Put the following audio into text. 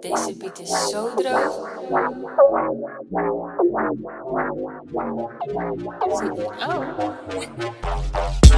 Deze beat is zo droog. Oh.